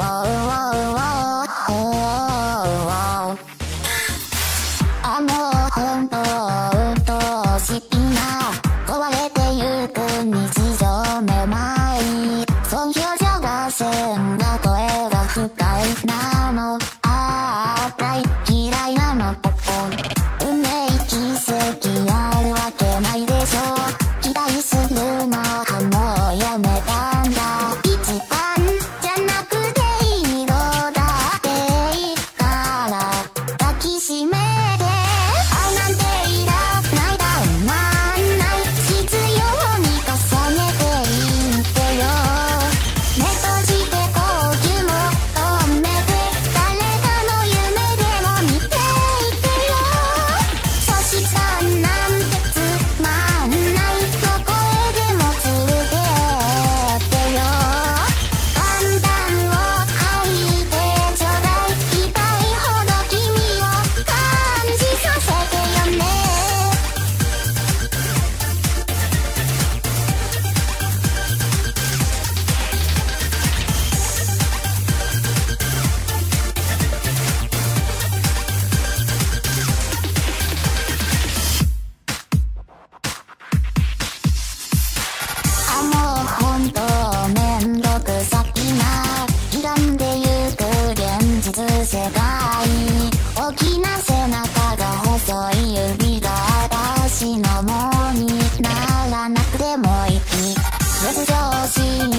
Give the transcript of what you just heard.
あの本当としいな壊れてゆく日常めまいその表情がせ声が深いなのあったい上司に